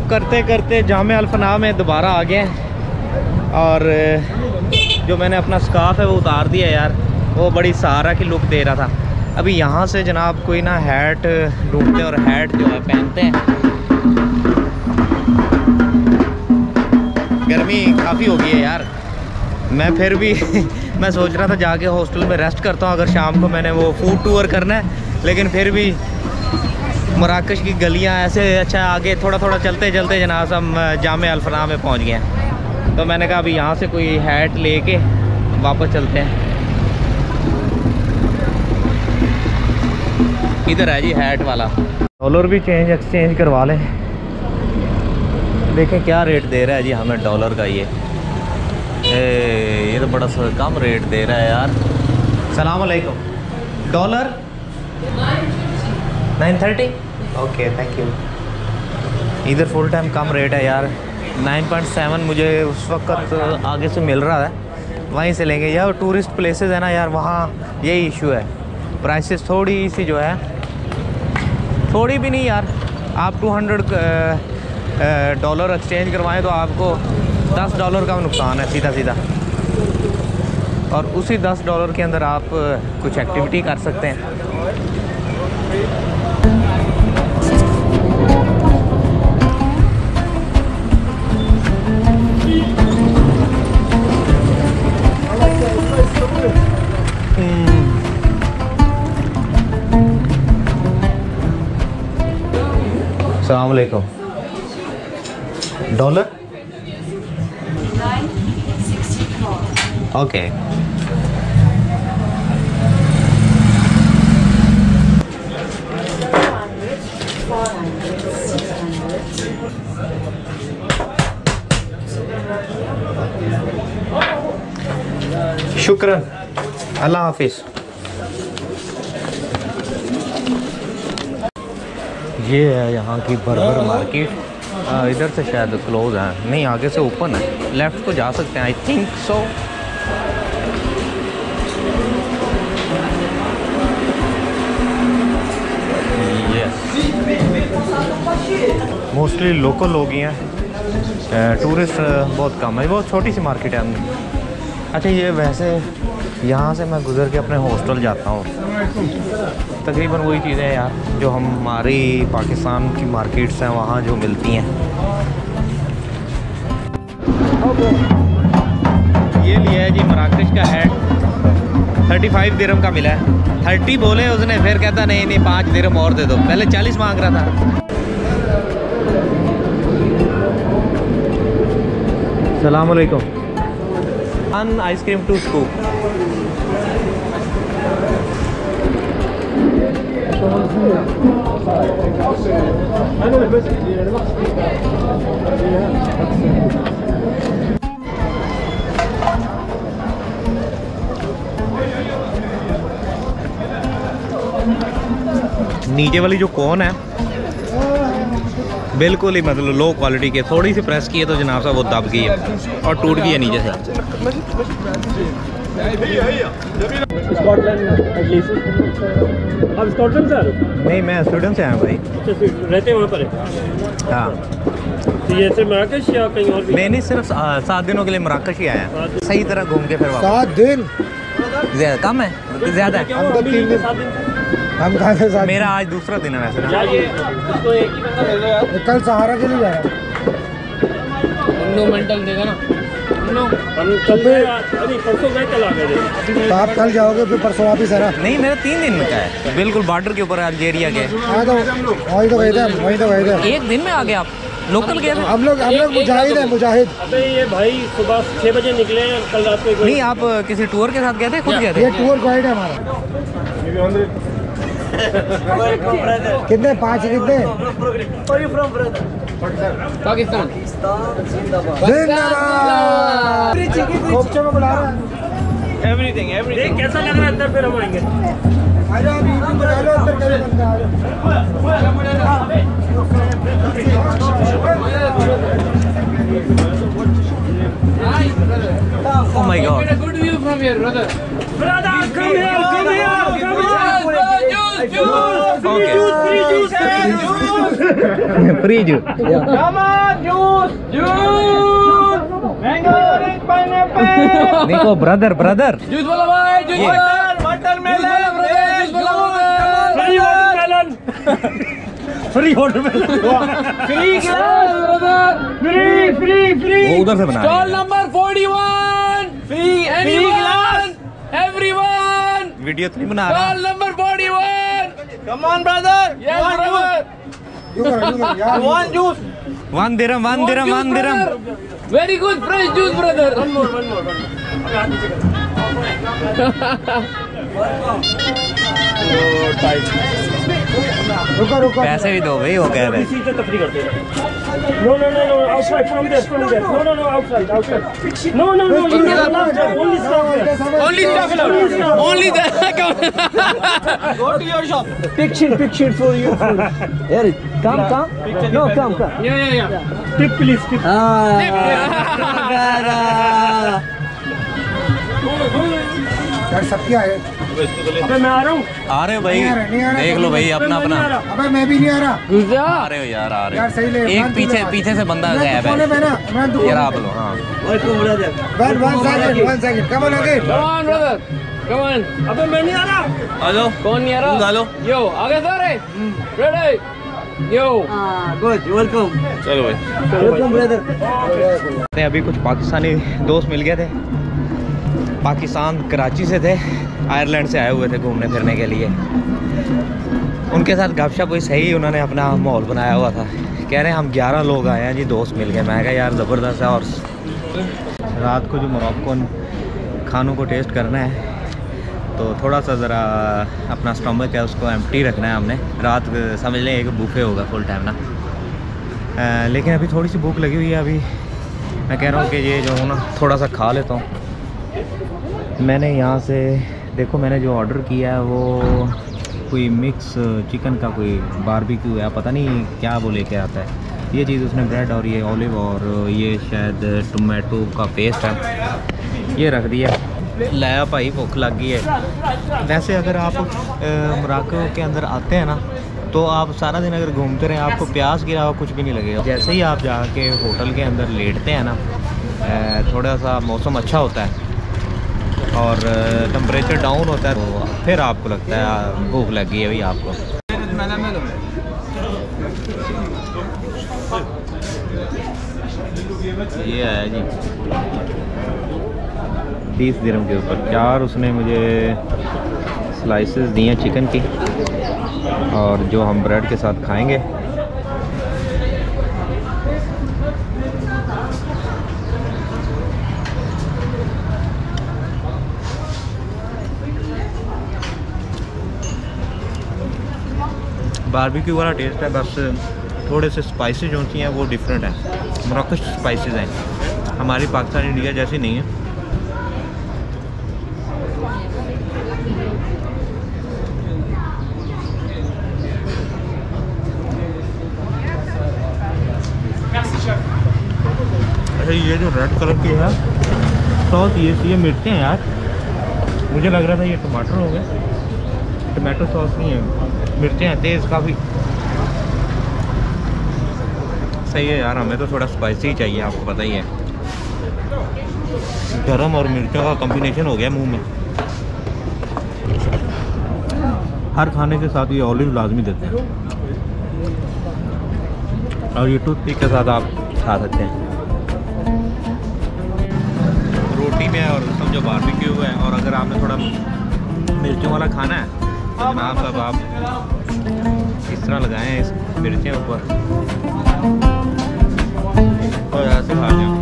करते करते जाम अल्फना में दोबारा आ गए हैं। और जो मैंने अपना स्काफ है वो उतार दिया यार। वो बड़ी सहारा की लुक दे रहा था। अभी यहाँ से जनाब कोई ना हैट ढूंढते और हैट जो है पहनते हैं। गर्मी काफ़ी हो गई है यार। मैं फिर भी, मैं सोच रहा था जाके हॉस्टल में रेस्ट करता हूँ। अगर शाम को मैंने वो फ़ूड टूर करना है, लेकिन फिर भी मराकश की गलियाँ ऐसे अच्छा आगे थोड़ा थोड़ा चलते चलते जनाब हम जाम अल्फना में पहुँच गए तो मैंने कहा अभी यहाँ से कोई हैट लेके वापस चलते हैं। इधर है जी हैट वाला। डॉलर भी चेंज एक्सचेंज करवा लें। देखें क्या रेट दे रहा है जी हमें डॉलर का ये। ए, ये तो बड़ा कम रेट दे रहा है यार। सलाम अलैकुम। Dollar nine thirty okay thank you इधर फुल टाइम कम रेट है यार। 9.7 मुझे उस वक्त आगे से मिल रहा है। वहीं से लेंगे। यार टूरिस्ट प्लेसेस है ना यार, वहाँ यही इशू है। प्राइसेस थोड़ी सी जो है, थोड़ी भी नहीं यार। आप 200 डॉलर एक्सचेंज करवाएँ तो आपको 10 डॉलर का नुकसान है, सीधा सीधा। और उसी 10 डॉलर के अंदर आप कुछ एक्टिविटी कर सकते हैं। अलैक्म डॉलर ओके शुक्रन अल्लाह हाफिज़ ये है यहाँ की बर्गर मार्केट। इधर से शायद क्लोज है। नहीं, आगे से ओपन है लेफ़्ट को जा सकते हैं I think so mostly local लोग ही हैं। टूरिस्ट बहुत कम है। बहुत छोटी सी मार्केट है। अच्छा ये वैसे यहाँ से मैं गुज़र के अपने हॉस्टल जाता हूँ। तकरीबन वही चीज़ें हैं यार, जो हम हमारी पाकिस्तान की मार्केट्स हैं, वहाँ जो मिलती हैं। ये लिया है जी मराकश का हैट थर्टी फाइव दिरम का मिला है। थर्टी बोले उसने, फिर कहता, नहीं नहीं, पाँच दिरम और दे दो। पहले चालीस मांग रहा था। सलामकुम वन आइसक्रीम टू स्कूप नीचे वाली जो कौन है बिल्कुल ही मतलब लो क्वालिटी के थोड़ी सी प्रेस की है तो जनाब साहब वो दब गई है। और टूट गई है नीचे से। आप स्कॉटलैंड से नहीं मैं स्टूडेंट से आया भाई रहते हैं वहाँ पर हाँ। तो ये सिर्फ़ मराकश या कहीं और भी मैं नहीं सिर्फ़ सात दिनों के लिए मराकश ही आया। सही तरह घूम के फिर सात दिन? ज़्यादा कम है ज़्यादा है। हम कहाँ से सात मेरा आज दूसरा दिन है वैसे ना। ये इसको एक ही बंदा ले लो यार कल सहारा के लिए जा रहा मेंटल देगा ना। हम कल परसों गए कल आ गए तो आप कल जाओगे फिर परसों वापिस है ना? नहीं मेरा तीन दिन में का है? बिल्कुल बॉर्डर के ऊपर है अल्जेरिया के। हाँ तो वहीं तो गए थे हम, वहीं तो गए थे एक दिन में आ गए आप? लोकल गए थे? हम लोग हम लोग मुजाहिद हैं मुजाहिद। अबे ये भाई सुबह छः बजे निकले हैं कल रात को नहीं आप किसी टूर के साथ गए थे? खुद गए थे? ये टूर गाइड है हमारा। कितने? पाँच कितने? पाकिस्तान। जिंदाबाद। खोपचे में बुला रहा है। एवरीथिंग देख कैसा लग रहा है अंदर फिर हम आएँगे। बंदा आ जाओ। Oh my god. good view from here, brother. Brother, come here, come here, come here. Juice, juice, Okay. Free juice, free juice. Free juice. Come on. Mango orange pineapple देखो ब्रदर ब्रदर जूस वाला भाई juice ये। वाला watermelon juice वाला brother free watermelon free watermelon free glass brother free free free वो उधर से बना stall. Number 41 free anyone everyone video तो नहीं बना रहा stall number Come on, brother. Yes, you brother. You, you, juice? One dirham, one dirham, one dirham. Very good fresh juice, brother. One more, one more, one more. oh, tight. रुको रुको। पैसे भी दो भाई वो कह रहे हैं। No no no no outside from there from no no no outside outside no no no only stop only stop allowed only Picture, picture for you. Here, come, come. No, come, come. या या या tip please tip यार सबके आए अबे मैं आ रहा हूँ। आ रहे हो भाई। नहीं आ रहा, नहीं आ रहा। देख लो भाई अपना अपना। अबे मैं भी नहीं आ रहा। आ रहे हो यार आ रहे यार सही ले एक पीछे पीछे से बंदा गया है। में यार आप लो हाँ। One one second one second come on again come on brother come on अबे मैं नहीं आ रहा। आ जाओ। कौन नहीं आ रहा? डालो। यो आगे सारे रेडी यो। गुड वेलकम चलो भाई। वेलकम ब्रदर अभी कुछ पाकिस्तानी दोस्त मिल गए थे। पाकिस्तान कराची से थे आयरलैंड से आए हुए थे घूमने फिरने के लिए। उनके साथ गपशप कोई सही उन्होंने अपना माहौल बनाया हुआ था। कह रहे हैं हम 11 लोग आए हैं जी दोस्त मिल गए। मैं कहा यार ज़बरदस्त है और रात को जो मोरक्कन खानों को टेस्ट करना है तो थोड़ा सा ज़रा अपना स्टमक है उसको एम्प्टी रखना है हमने। रात समझ लें एक बूफे होगा फुल टाइम ना। अ, लेकिन अभी थोड़ी सी भूख लगी हुई है अभी। मैं कह रहा हूँ कि ये जो हूँ ना थोड़ा सा खा लेता हूँ। मैंने यहाँ से, देखो मैंने जो ऑर्डर किया है वो कोई मिक्स चिकन का कोई बारबेक्यू है, पता नहीं क्या वो लेके आता है। ये चीज़ उसने ब्रेड और ये ऑलिव और ये शायद टोमेटो का पेस्ट है, ये रख दिया। लाया भाई, भूख लग गई है। वैसे अगर आप मोराको के अंदर आते हैं ना तो आप सारा दिन अगर घूमते रहें, आपको प्यास के अलावा कुछ भी नहीं लगेगा। जैसे ही आप जाके होटल के अंदर लेटते हैं ना थोड़ा सा मौसम अच्छा होता है। और टेम्परेचर डाउन होता है तो फिर आपको लगता है भूख लग गई है भाई आपको। ये है जी। तीस दिरम के ऊपर। चार उसने मुझे स्लाइसेस दिए हैं चिकन की, और जो हम ब्रेड के साथ खाएँगे बारबेक्यू वाला टेस्ट है, बस थोड़े से स्पाइसेस जो होती हैं, वो डिफरेंट हैं। मोरक्को स्पाइसेस हैं। हमारी पाकिस्तान इंडिया जैसी नहीं है। अच्छा ये जो रेड कलर की है सॉस ये ये मिर्चें हैं यार। मुझे लग रहा था ये टमाटर हो गए। टमाटो सॉस नहीं है। मिर्चें हैं, तेज़ काफ़ी। सही है यार, हमें तो थोड़ा स्पाइसी चाहिए, आपको पता ही है। गरम और मिर्चों का कॉम्बिनेशन हो गया मुँह में। हर खाने के साथ ये ऑलिव लाजमी देते हैं। और ये टूथपिक के साथ आप खा सकते हैं। रोटी में और समझो बारबेक्यू है और अगर आपने थोड़ा मिर्चों वाला खाना है तो जनाब साहब, आप इस तरह लगाएँ इस मिर्चें ऊपर? तो यहाँ से खा जाएँ